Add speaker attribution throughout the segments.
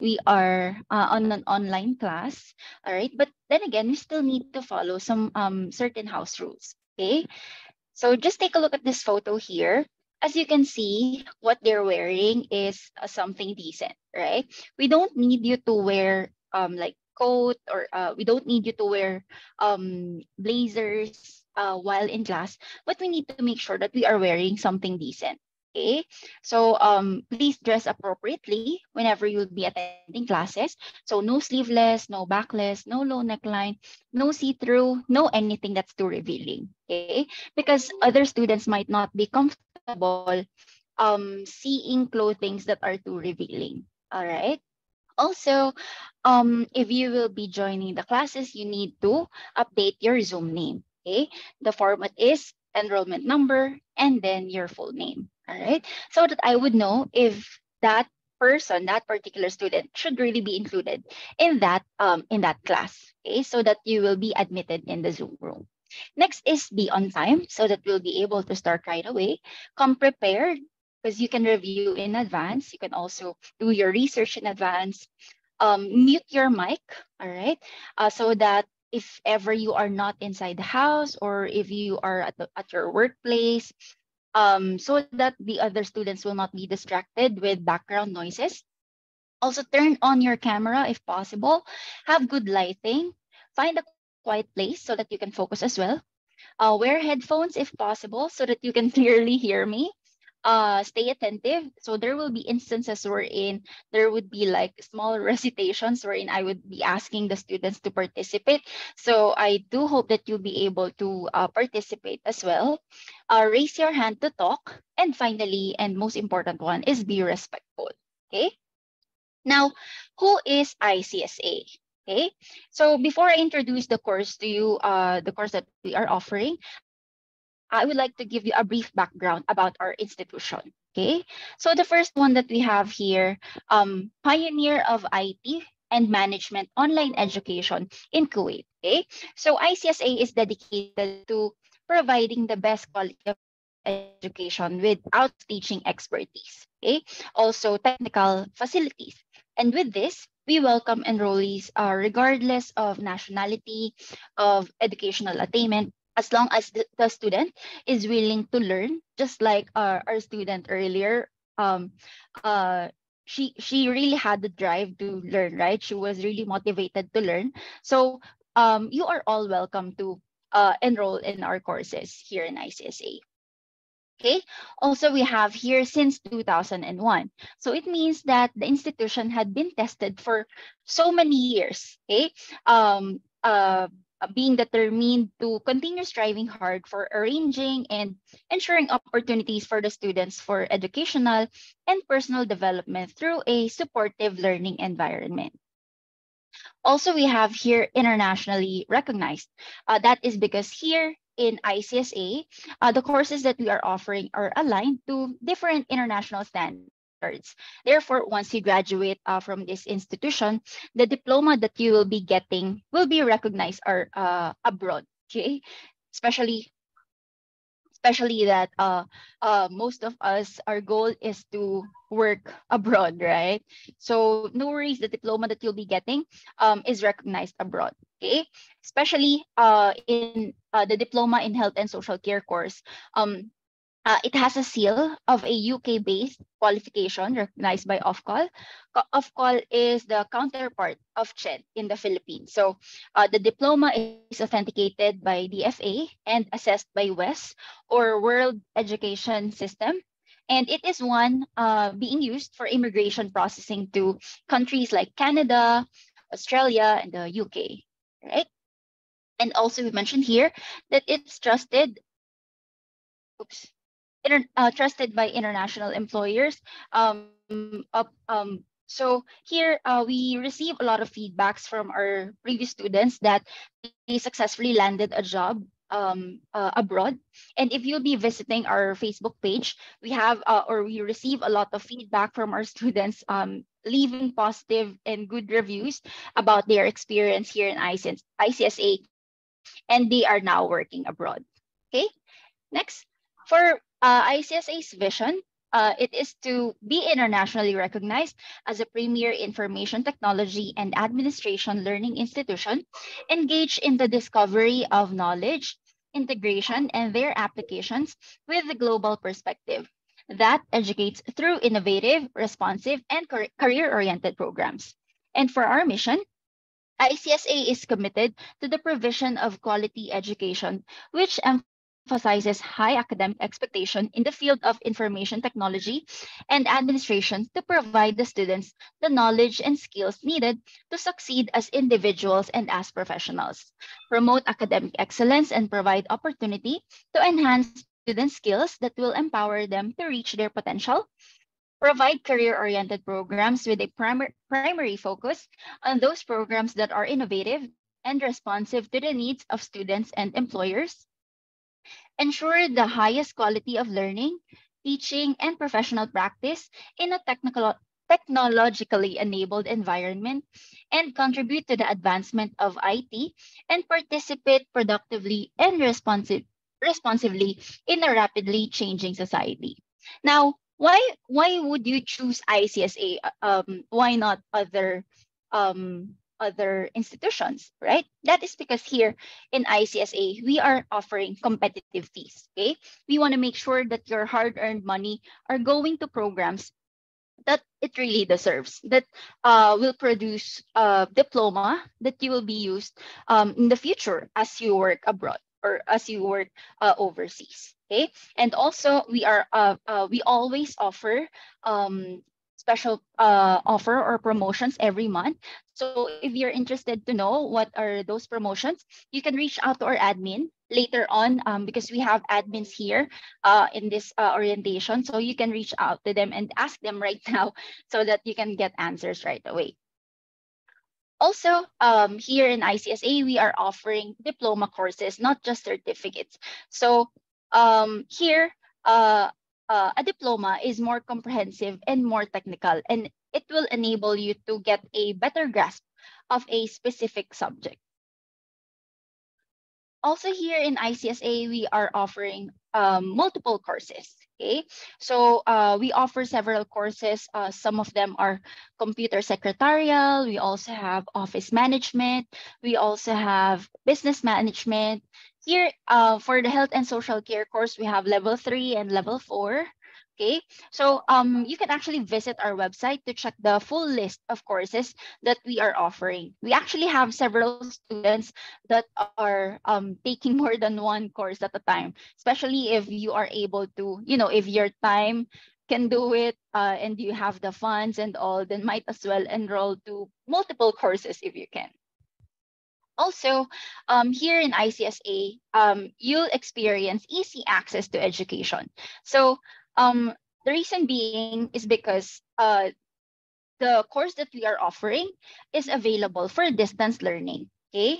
Speaker 1: we are uh, on an online class, all right? But then again, we still need to follow some um, certain house rules, okay? So just take a look at this photo here. As you can see, what they're wearing is uh, something decent, right? We don't need you to wear um, like coat or uh, we don't need you to wear um, blazers uh, while in class, but we need to make sure that we are wearing something decent. Okay, so um, please dress appropriately whenever you'll be attending classes. So no sleeveless, no backless, no low neckline, no see-through, no anything that's too revealing. Okay, because other students might not be comfortable um, seeing clothing that are too revealing. All right. Also, um, if you will be joining the classes, you need to update your Zoom name. Okay, the format is enrollment number and then your full name all right so that i would know if that person that particular student should really be included in that um in that class okay? So that you will be admitted in the zoom room. Next is be on time so that we'll be able to start right away. Come prepared because you can review in advance. You can also do your research in advance. Um, mute your mic all right uh, so that if ever you are not inside the house or if you are at, the, at your workplace um, so that the other students will not be distracted with background noises. Also turn on your camera if possible. Have good lighting. Find a quiet place so that you can focus as well. Uh, wear headphones if possible so that you can clearly hear me uh, stay attentive. So there will be instances wherein there would be like small recitations wherein I would be asking the students to participate. So I do hope that you'll be able to uh, participate as well. Uh, raise your hand to talk. And finally, and most important one is be respectful. Okay. Now, who is ICSA? Okay, so before I introduce the course to you, uh, the course that we are offering, I would like to give you a brief background about our institution. Okay, so the first one that we have here, um, pioneer of IT and management online education in Kuwait. Okay, so ICSA is dedicated to providing the best quality of education without teaching expertise. Okay, also technical facilities. And with this, we welcome enrollees uh, regardless of nationality, of educational attainment, as long as the, student is willing to learn, just like our, our student earlier, um, uh, she she really had the drive to learn, right? She was really motivated to learn. So um, you are all welcome to uh, enroll in our courses here in ICSA. Okay. Also, we have here since 2001. So it means that the institution had been tested for so many years. Okay. Um, uh, being determined to continue striving hard for arranging and ensuring opportunities for the students for educational and personal development through a supportive learning environment. Also, we have here internationally recognized. Uh, that is because here in ICSA, uh, the courses that we are offering are aligned to different international standards Therefore, once you graduate uh, from this institution, the diploma that you will be getting will be recognized or uh, abroad, okay? Especially especially that uh, uh, most of us, our goal is to work abroad, right? So no worries, the diploma that you'll be getting um, is recognized abroad, okay? Especially uh, in uh, the diploma in health and social care course. Um, uh, it has a seal of a UK-based qualification recognized by Ofqual. Ofqual is the counterpart of CHED in the Philippines. So uh, the diploma is authenticated by the FA and assessed by WES or World Education System. And it is one uh, being used for immigration processing to countries like Canada, Australia, and the UK, right? And also we mentioned here that it's trusted, oops, uh, trusted by international employers. Um, uh, um, so here uh, we receive a lot of feedbacks from our previous students that they successfully landed a job um, uh, abroad. And if you'll be visiting our Facebook page, we have uh, or we receive a lot of feedback from our students um, leaving positive and good reviews about their experience here in ICSA, and they are now working abroad. Okay, next for uh, ICSA's vision, uh, it is to be internationally recognized as a premier information technology and administration learning institution, engaged in the discovery of knowledge, integration, and their applications with a global perspective that educates through innovative, responsive, and career-oriented programs. And for our mission, ICSA is committed to the provision of quality education, which emphasizes high academic expectation in the field of information technology and administration to provide the students the knowledge and skills needed to succeed as individuals and as professionals, promote academic excellence, and provide opportunity to enhance student skills that will empower them to reach their potential, provide career-oriented programs with a primar primary focus on those programs that are innovative and responsive to the needs of students and employers, ensure the highest quality of learning, teaching, and professional practice in a technical, technologically enabled environment, and contribute to the advancement of IT and participate productively and responsive, responsively in a rapidly changing society. Now, why why would you choose ICSA? Um, why not other um, other institutions, right? That is because here in ICSA, we are offering competitive fees, okay? We want to make sure that your hard-earned money are going to programs that it really deserves, that uh, will produce a diploma that you will be used um, in the future as you work abroad or as you work uh, overseas. Okay, and also we are uh, uh, we always offer um, special uh, offer or promotions every month. So if you're interested to know what are those promotions, you can reach out to our admin later on um, because we have admins here uh, in this uh, orientation. So you can reach out to them and ask them right now so that you can get answers right away. Also, um, here in ICSA, we are offering diploma courses, not just certificates. So um, here, uh, uh, a diploma is more comprehensive and more technical, and it will enable you to get a better grasp of a specific subject. Also here in ICSA, we are offering um, multiple courses. Okay, so uh, we offer several courses. Uh, some of them are computer secretarial. We also have office management. We also have business management. Here, uh, for the health and social care course, we have level three and level four. Okay, so um, you can actually visit our website to check the full list of courses that we are offering. We actually have several students that are um, taking more than one course at a time, especially if you are able to, you know, if your time can do it uh, and you have the funds and all, then might as well enroll to multiple courses if you can. Also, um, here in ICSA, um, you'll experience easy access to education. So um, the reason being is because uh, the course that we are offering is available for distance learning. Okay.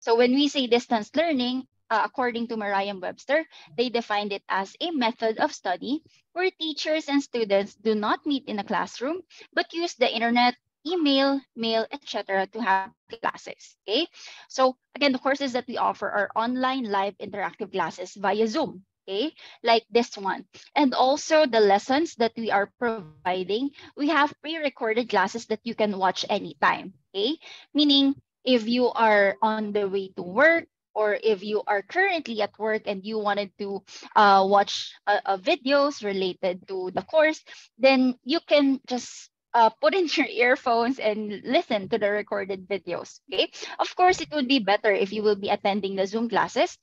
Speaker 1: So when we say distance learning, uh, according to Merriam-Webster, they defined it as a method of study where teachers and students do not meet in a classroom, but use the internet, email, mail, etc. to have classes. Okay. So again, the courses that we offer are online live interactive classes via Zoom okay, like this one. And also the lessons that we are providing, we have pre-recorded classes that you can watch anytime, okay? Meaning if you are on the way to work, or if you are currently at work and you wanted to uh, watch uh, uh, videos related to the course, then you can just uh, put in your earphones and listen to the recorded videos. Okay. Of course, it would be better if you will be attending the Zoom classes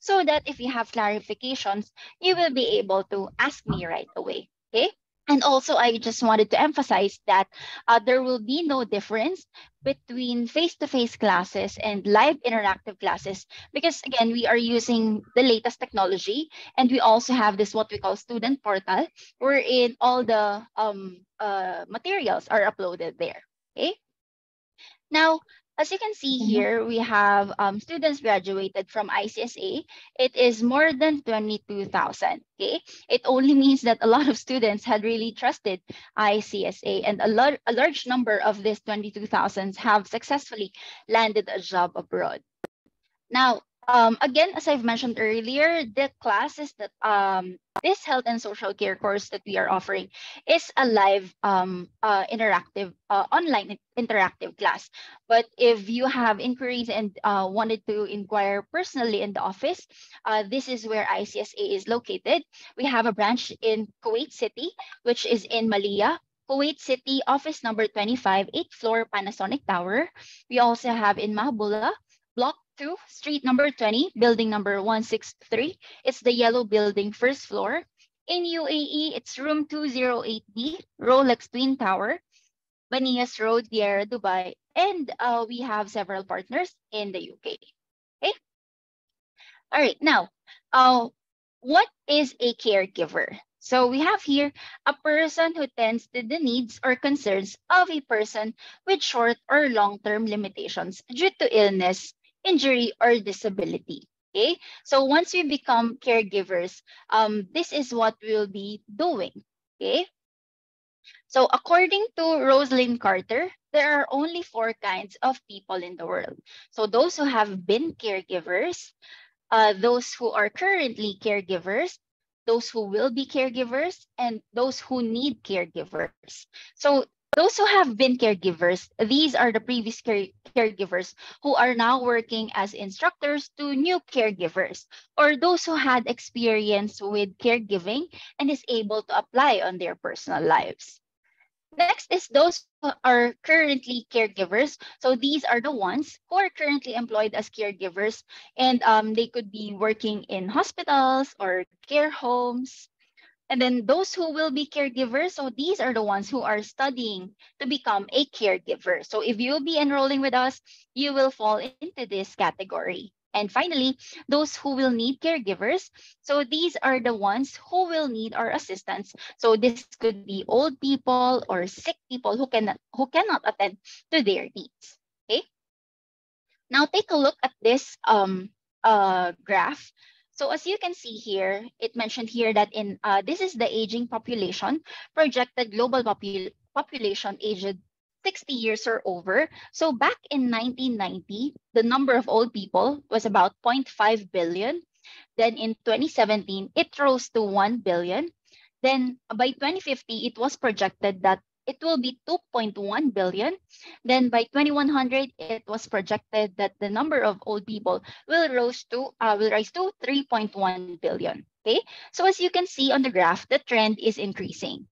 Speaker 1: so that if you have clarifications, you will be able to ask me right away. Okay. And also, I just wanted to emphasize that uh, there will be no difference between face-to-face classes and live interactive classes because, again, we are using the latest technology and we also have this what we call student portal wherein all the um, uh, materials are uploaded there. Okay. Now, as you can see mm-hmm. here, we have um, students graduated from ICSA. It is more than 22,000, okay? It only means that a lot of students had really trusted ICSA and a, lot, a large number of these 22,000 have successfully landed a job abroad. Now, um, again, as I've mentioned earlier, the classes that um, this health and social care course that we are offering is a live um, uh, interactive, uh, online interactive class. But if you have inquiries and uh, wanted to inquire personally in the office, uh, this is where ICSA is located. We have a branch in Kuwait City, which is in Malia. Kuwait City, office number 25, 8th floor, Panasonic Tower. We also have in Mahbula, block 2, street number 20, building number 163. It's the yellow building, first floor. In UAE, it's room 208B, Rolex Twin Tower, Banias Road, Deira, Dubai. And uh, we have several partners in the UK. Okay. All right. Now, uh, what is a caregiver? So we have here a person who tends to the needs or concerns of a person with short or long-term limitations due to illness, injury, or disability. Okay, so once we become caregivers, um, this is what we'll be doing. Okay, so according to Rosalynn Carter, there are only four kinds of people in the world. So those who have been caregivers, uh, those who are currently caregivers, those who will be caregivers, and those who need caregivers. So those who have been caregivers, these are the previous care caregivers who are now working as instructors to new caregivers, or those who had experience with caregiving and is able to apply on their personal lives. Next is those who are currently caregivers. So these are the ones who are currently employed as caregivers, and um, they could be working in hospitals or care homes, and then those who will be caregivers, so these are the ones who are studying to become a caregiver. So if you'll be enrolling with us, you will fall into this category. And finally, those who will need caregivers. So these are the ones who will need our assistance. So this could be old people or sick people who cannot who cannot attend to their needs. Okay. Now take a look at this um, uh, graph. So as you can see here, it mentioned here that in uh, this is the aging population, projected global popul population aged 60 years or over. So back in 1990, the number of old people was about 0.5 billion. Then in 2017, it rose to 1 billion. Then by 2050, it was projected that it will be 2.1 billion. Then by 2100, it was projected that the number of old people will rise to uh, will rise to 3.1 billion. Okay, so as you can see on the graph, the trend is increasing,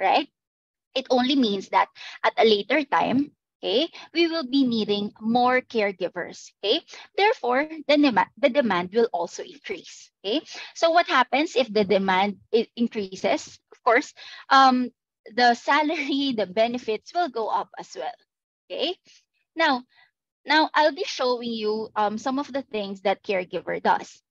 Speaker 1: right? It only means that at a later time, okay, we will be needing more caregivers, okay? Therefore, the, demand the demand will also increase, okay? So what happens if the demand increases? Of course, um, the salary, the benefits will go up as well. Okay. Now, now I'll be showing you um, some of the things that caregiver does.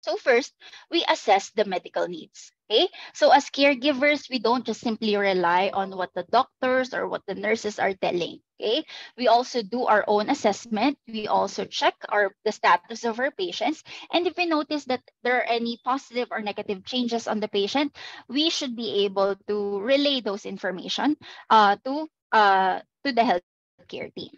Speaker 1: So first, we assess the medical needs. Okay, so as caregivers, we don't just simply rely on what the doctors or what the nurses are telling. Okay, we also do our own assessment. We also check our the status of our patients, and if we notice that there are any positive or negative changes on the patient, we should be able to relay those information uh, to uh, to the healthcare team.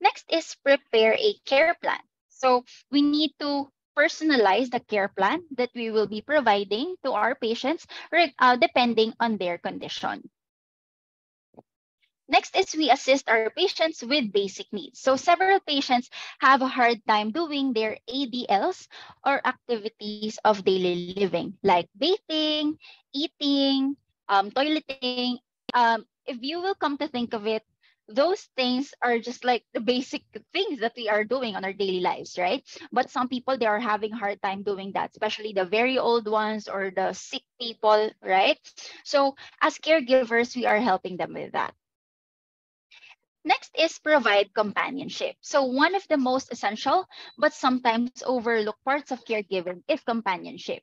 Speaker 1: Next is prepare a care plan. So we need to personalize the care plan that we will be providing to our patients uh, depending on their condition. Next is we assist our patients with basic needs. So several patients have a hard time doing their ADLs or activities of daily living like bathing, eating, um, toileting. Um, if you will come to think of it, those things are just like the basic things that we are doing on our daily lives, right? But some people, they are having hard time doing that, especially the very old ones or the sick people, right? So as caregivers, we are helping them with that. Next is provide companionship. So one of the most essential, but sometimes overlooked parts of caregiving is companionship.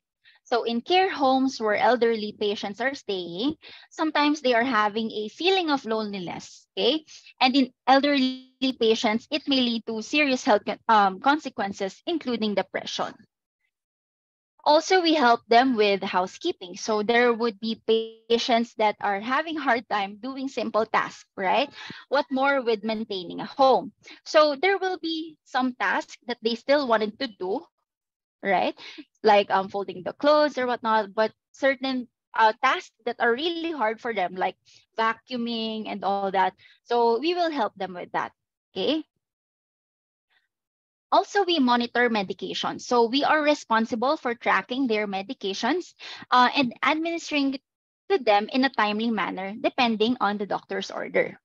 Speaker 1: So in care homes where elderly patients are staying, sometimes they are having a feeling of loneliness, okay? And in elderly patients, it may lead to serious health um, consequences, including depression. Also, we help them with housekeeping. So there would be patients that are having hard time doing simple tasks, right? What more with maintaining a home? So there will be some tasks that they still wanted to do, right? Like um, folding the clothes or whatnot, but certain uh, tasks that are really hard for them, like vacuuming and all that. So we will help them with that, okay? Also, we monitor medications. So we are responsible for tracking their medications uh, and administering to them in a timely manner, depending on the doctor's order.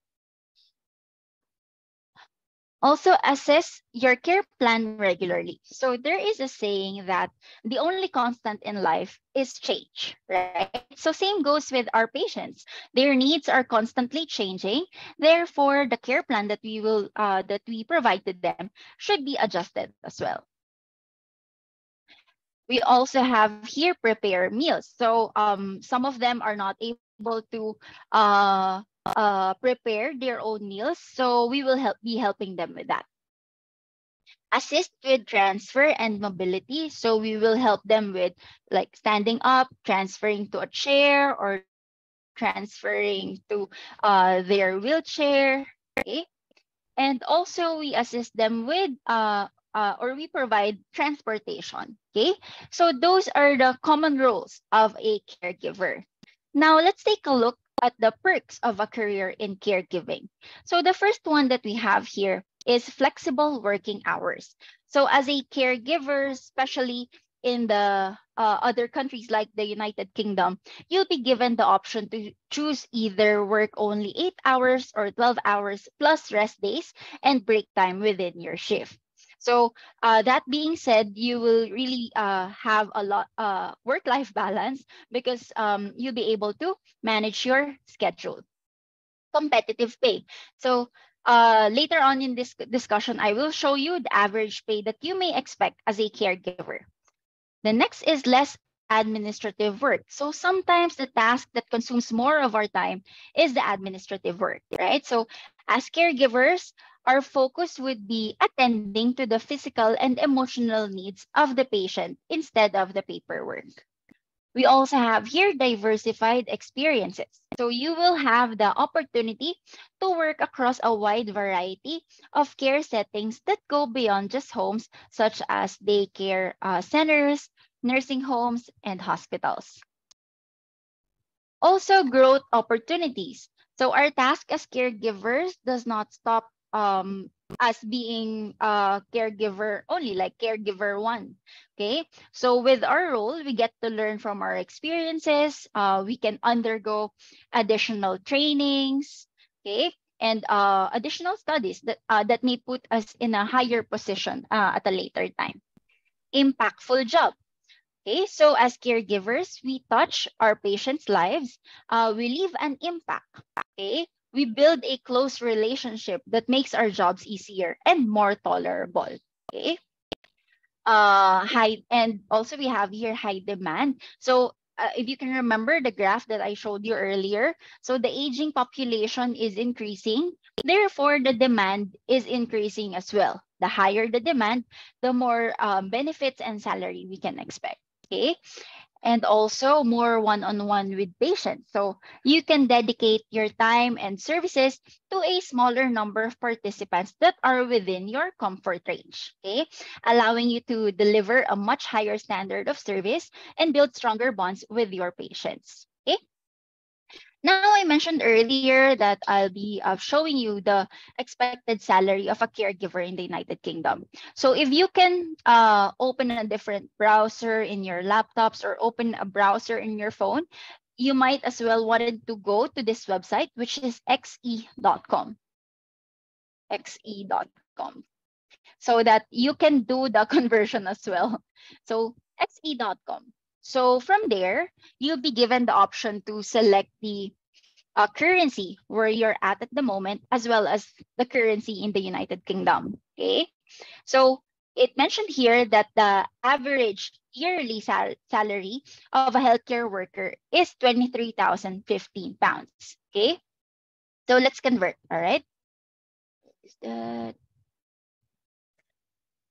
Speaker 1: Also, assess your care plan regularly. So there is a saying that the only constant in life is change, right? So same goes with our patients. Their needs are constantly changing. Therefore, the care plan that we will uh, that we provide to them should be adjusted as well. We also have here prepare meals. So um, some of them are not able to uh, uh, prepare their own meals. So we will help be helping them with that. Assist with transfer and mobility. So we will help them with like standing up, transferring to a chair or transferring to uh, their wheelchair. Okay. And also we assist them with uh, uh, or we provide transportation. Okay. So those are the common roles of a caregiver. Now let's take a look at the perks of a career in caregiving. So the first one that we have here is flexible working hours. So as a caregiver, especially in the uh, other countries like the United Kingdom, you'll be given the option to choose either work only 8 hours or 12 hours plus rest days and break time within your shift. So uh, that being said, you will really uh, have a lot uh, work-life balance because um, you'll be able to manage your schedule. Competitive pay. So uh, later on in this discussion, I will show you the average pay that you may expect as a caregiver. The next is less administrative work. So sometimes the task that consumes more of our time is the administrative work, right? So as caregivers, our focus would be attending to the physical and emotional needs of the patient instead of the paperwork. We also have here diversified experiences. So you will have the opportunity to work across a wide variety of care settings that go beyond just homes, such as daycare uh, centers, nursing homes, and hospitals. Also, growth opportunities. So our task as caregivers does not stop um, as being a caregiver only, like caregiver one. Okay, so with our role, we get to learn from our experiences. Uh, we can undergo additional trainings. Okay, and uh, additional studies that uh, that may put us in a higher position uh, at a later time. Impactful job. Okay, so as caregivers, we touch our patients' lives. Uh, we leave an impact. Okay, we build a close relationship that makes our jobs easier and more tolerable. Okay. Uh, high and also we have here high demand. So uh, if you can remember the graph that I showed you earlier, so the aging population is increasing. Therefore, the demand is increasing as well. The higher the demand, the more um, benefits and salary we can expect. Okay and also more one-on-one with patients. So you can dedicate your time and services to a smaller number of participants that are within your comfort range, okay? Allowing you to deliver a much higher standard of service and build stronger bonds with your patients, okay? Now, I mentioned earlier that I'll be uh, showing you the expected salary of a caregiver in the United Kingdom. So if you can uh, open a different browser in your laptops or open a browser in your phone, you might as well wanted to go to this website, which is xe.com. xe.com. So that you can do the conversion as well. So xe.com. So from there, you'll be given the option to select the uh, currency where you're at at the moment, as well as the currency in the United Kingdom. Okay. So it mentioned here that the average yearly sal salary of a healthcare worker is 23,015 pounds. Okay. So let's convert. All right. Is that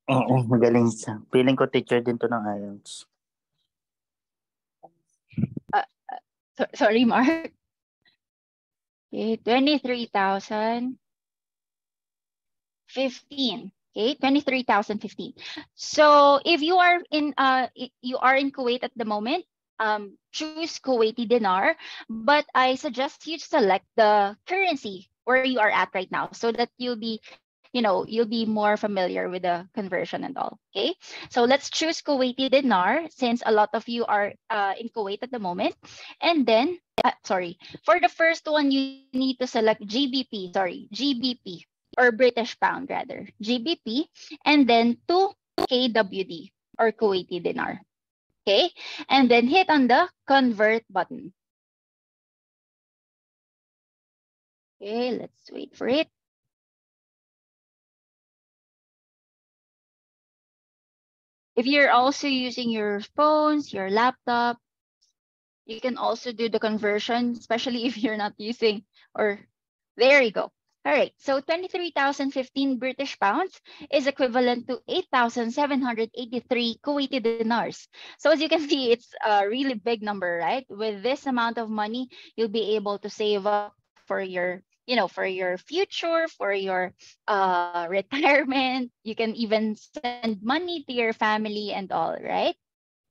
Speaker 2: Oo, magaling siya. Feeling ko teacher din to ng IELTS.
Speaker 1: So, sorry, Mark. Okay, 23,015. Okay, 23,015. So if you are in uh you are in Kuwait at the moment, um choose Kuwaiti dinar, but I suggest you select the currency where you are at right now so that you'll be you know, you'll be more familiar with the conversion and all. Okay, so let's choose Kuwaiti dinar since a lot of you are uh, in Kuwait at the moment. And then, uh, sorry, for the first one, you need to select GBP, sorry, GBP or British pound rather, GBP, and then to KWD or Kuwaiti dinar. Okay, and then hit on the convert button. Okay, let's wait for it. If you're also using your phones, your laptop, you can also do the conversion, especially if you're not using, or there you go. All right, so 23,015 British pounds is equivalent to 8,783 Kuwaiti dinars. So as you can see, it's a really big number, right? With this amount of money, you'll be able to save up for your you know, for your future, for your uh, retirement. You can even send money to your family and all, right?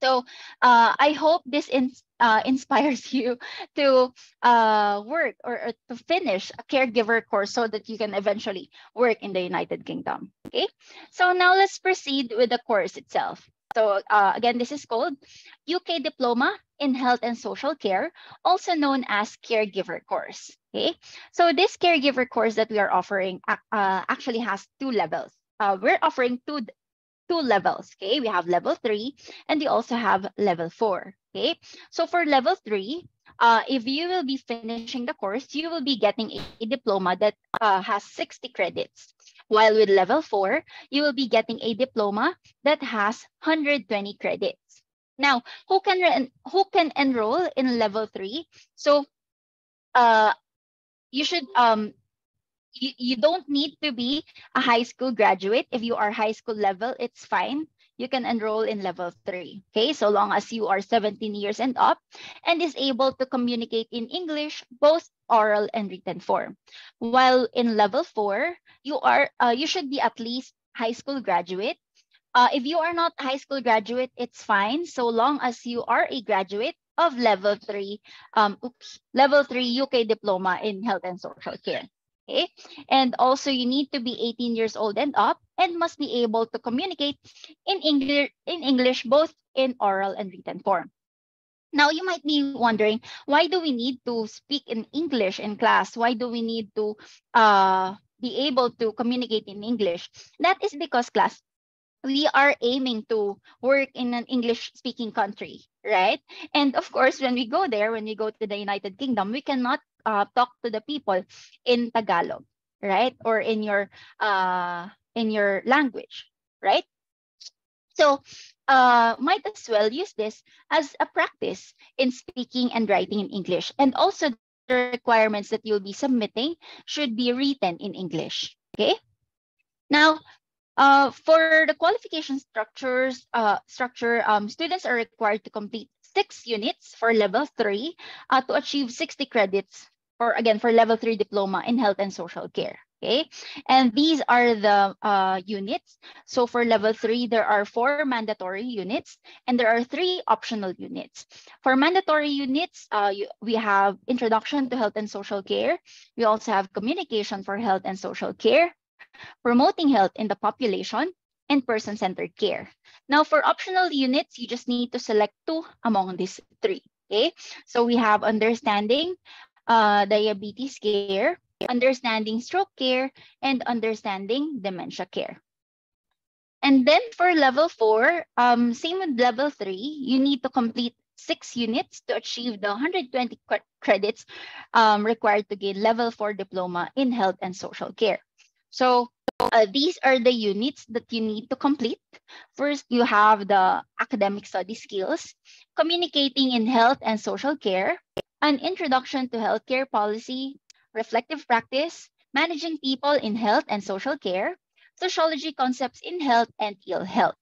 Speaker 1: So uh, I hope this in, uh, inspires you to uh, work or, or, to finish a caregiver course so that you can eventually work in the United Kingdom. Okay, so now let's proceed with the course itself. So uh, again, this is called UK Diploma in Health and Social Care, also known as Caregiver course. Okay, so this caregiver course that we are offering uh, actually has two levels. Uh, we're offering two two levels. Okay, we have level three and we also have level four. Okay, so for level three, uh, if you will be finishing the course, you will be getting a, a diploma that uh, has 60 credits. While with level four, you will be getting a diploma that has 120 credits. Now, who can who can enroll in level three? So, uh, you should um, you, you don't need to be a high school graduate. If you are high school level, it's fine. You can enroll in level three. Okay, so long as you are 17 years and up and is able to communicate in English, both oral and written form. While in level four, you are uh, you should be at least high school graduate. Uh, if you are not high school graduate, it's fine so long as you are a graduate of level three, um, oops, level three UK diploma in health and social care. Okay, and also you need to be 18 years old and up and must be able to communicate in English in English both in oral and written form. Now you might be wondering, why do we need to speak in English in class? Why do we need to uh, be able to communicate in English? That is because class, we are aiming to work in an English speaking country, right? And of course, when we go there, when we go to the United Kingdom, we cannot uh, talk to the people in Tagalog, right? Or in your uh, in your language, right? So uh, might as well use this as a practice in speaking and writing in English. And also the requirements that you'll be submitting should be written in English. Okay. Now, uh, for the qualification structures, uh, structure, um, students are required to complete six units for level three uh, to achieve 60 credits for, again, for level three diploma in health and social care. Okay, and these are the uh, units. So for level three, there are four mandatory units and there are three optional units. For mandatory units, uh, you, we have introduction to health and social care. We also have communication for health and social care, promoting health in the population, and person-centered care. Now, for optional units, you just need to select two among these three. Okay, so we have understanding uh, diabetes care, understanding stroke care, and understanding dementia care. And then for level four, um, same with level three, you need to complete six units to achieve the 120 credits um, required to gain level four diploma in health and social care. So uh, these are the units that you need to complete. First, you have the academic study skills, communicating in health and social care, an introduction to healthcare policy, reflective practice, managing people in health and social care, sociology concepts in health and ill health.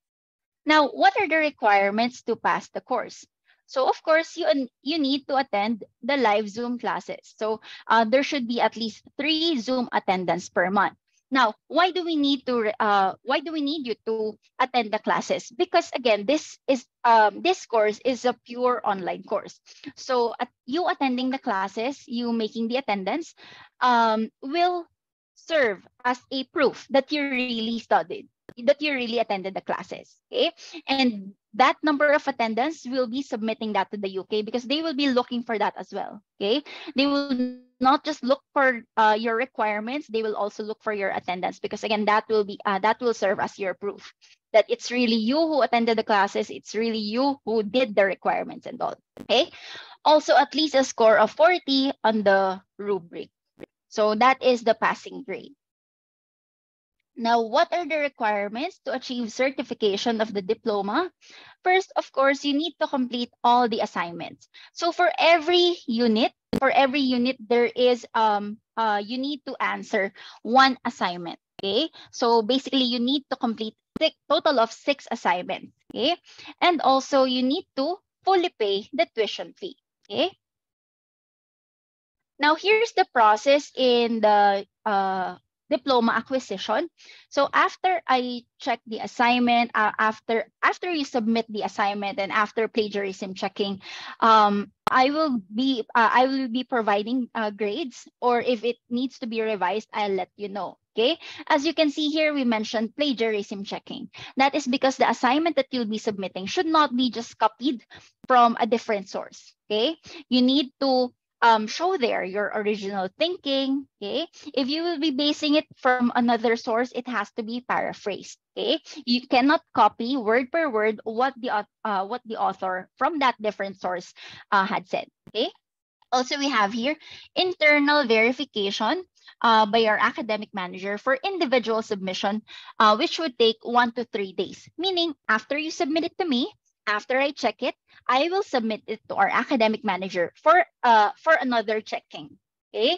Speaker 1: Now, what are the requirements to pass the course? So of course, you you need to attend the live Zoom classes. So uh, there should be at least three Zoom attendance per month. Now, why do we need to uh, why do we need you to attend the classes? Because again, this is um, this course is a pure online course. So at you attending the classes, you making the attendance, um, will serve as a proof that you really studied, that you really attended the classes. Okay, and that number of attendance will be submitting that to the UK because they will be looking for that as well. Okay, they will not just look for uh, your requirements, they will also look for your attendance because again, that will be uh, that will serve as your proof that it's really you who attended the classes, it's really you who did the requirements and all. Okay. Also, at least a score of 40 on the rubric. So that is the passing grade. Now, what are the requirements to achieve certification of the diploma? First, of course, you need to complete all the assignments. So for every unit, for every unit, there is, um, uh, you need to answer one assignment, okay? So basically, you need to complete six, total of six assignments, okay? And also, you need to fully pay the tuition fee, okay? Now, here's the process in the uh, diploma acquisition. So after I check the assignment, uh, after after you submit the assignment and after plagiarism checking, um, I will be uh, I will be providing uh, grades or if it needs to be revised, I'll let you know. Okay, as you can see here, we mentioned plagiarism checking. That is because the assignment that you'll be submitting should not be just copied from a different source. Okay, you need to um, show there your original thinking. Okay, if you will be basing it from another source, it has to be paraphrased. Okay, you cannot copy word per word what the uh, what the author from that different source uh, had said. Okay. Also, we have here internal verification uh, by our academic manager for individual submission, uh, which would take one to three days. Meaning, after you submit it to me, after I check it, I will submit it to our academic manager for uh for another checking. Okay.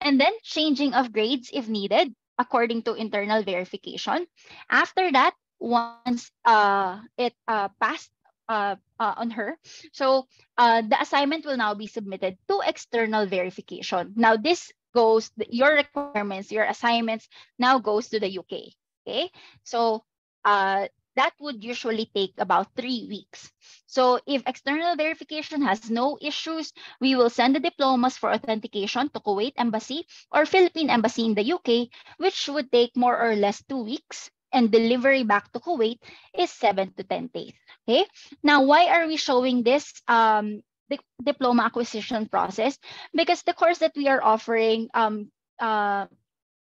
Speaker 1: And then changing of grades if needed according to internal verification. After that, once uh it uh passed uh, uh, on her. So uh, the assignment will now be submitted to external verification. Now this goes, your requirements, your assignments now goes to the UK. Okay, so uh, that would usually take about three weeks. So if external verification has no issues, we will send the diplomas for authentication to Kuwait Embassy or Philippine Embassy in the UK, which would take more or less two weeks. And delivery back to Kuwait is seven to 10 days. Okay. Now, why are we showing this um, the diploma acquisition process? Because the course that we are offering um, uh,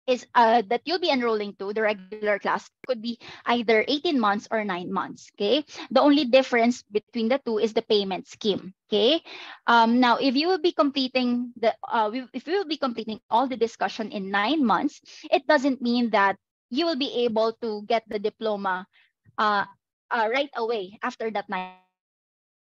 Speaker 1: is uh, that you'll be enrolling to the regular class could be either 18 months or 9 months okay? The only difference between the two is the payment scheme okay? Um, now if you will be completing the uh, if you will be completing all the discussion in 9 months it doesn't mean that you will be able to get the diploma uh, uh, right away after that 9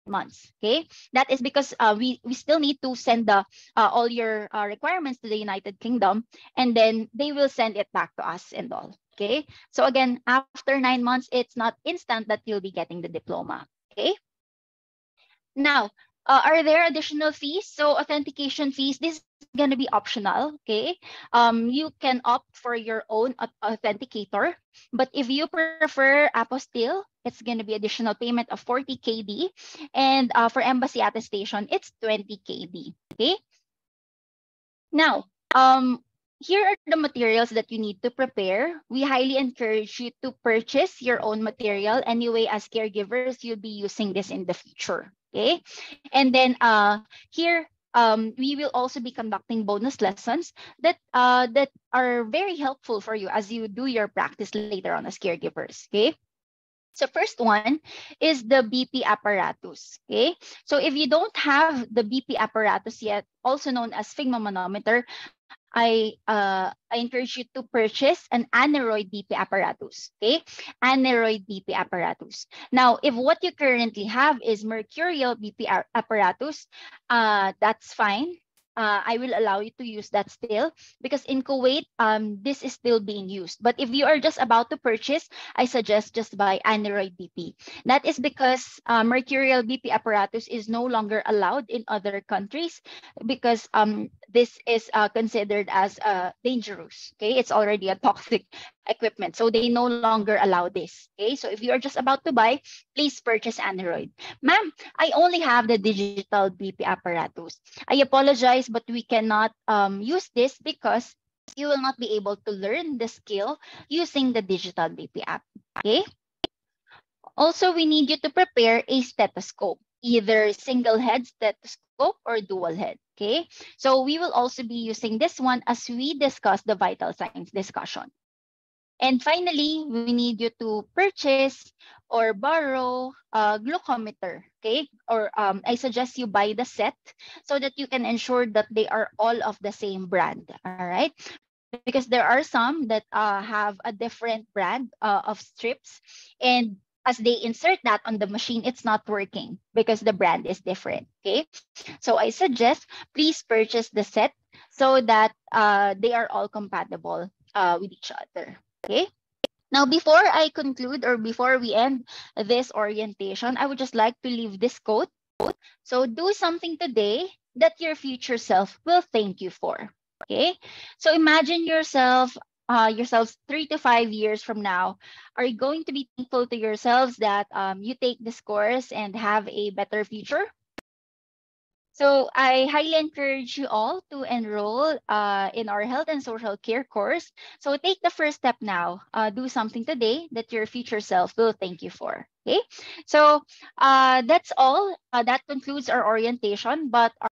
Speaker 1: months. Okay, that is because uh, we we still need to send the uh, all your uh, requirements to the United Kingdom, and then they will send it back to us and all. Okay, so again, after nine months, it's not instant that you'll be getting the diploma. Okay. Now, uh, are there additional fees? So authentication fees, this is going to be optional, okay? Um, you can opt for your own authenticator, but if you prefer apostille, it's going to be additional payment of 40 KD. And uh, for embassy attestation, it's 20 KD. Okay. Now, um, here are the materials that you need to prepare. We highly encourage you to purchase your own material. Anyway, as caregivers, you'll be using this in the future. Okay. And then uh, here, um, we will also be conducting bonus lessons that uh, that are very helpful for you as you do your practice later on as caregivers. Okay. So first one is the BP apparatus. Okay. So if you don't have the BP apparatus yet, also known as sphygmomanometer, I uh, I encourage you to purchase an aneroid BP apparatus. Okay, aneroid BP apparatus. Now, if what you currently have is mercurial BP apparatus, uh, that's fine. Uh, I will allow you to use that still because in Kuwait, um, this is still being used. But if you are just about to purchase, I suggest just buy aneroid BP. That is because uh, mercurial BP apparatus is no longer allowed in other countries because um, this is uh, considered as uh, dangerous. Okay, it's already a toxic equipment, so they no longer allow this. Okay, so if you are just about to buy, please purchase aneroid. Ma'am, I only have the digital BP apparatus. I apologize, but we cannot um, use this because you will not be able to learn the skill using the digital BP app. Okay. Also, we need you to prepare a stethoscope, either single head stethoscope or dual head. Okay. So we will also be using this one as we discuss the vital signs discussion. And finally, we need you to purchase or borrow a glucometer, okay? Or um, I suggest you buy the set so that you can ensure that they are all of the same brand, all right? Because there are some that uh, have a different brand uh, of strips and as they insert that on the machine, it's not working because the brand is different, okay? So I suggest please purchase the set so that uh, they are all compatible uh, with each other. Okay. Now, before I conclude or before we end this orientation, I would just like to leave this quote. So do something today that your future self will thank you for. Okay. So imagine yourself, uh, yourselves three to five years from now. Are you going to be thankful to yourselves that um, you take this course and have a better future? So I highly encourage you all to enroll uh, in our health and social care course. So take the first step now. Uh, do something today that your future self will thank you for. Okay. So uh, that's all. Uh, that concludes our orientation. But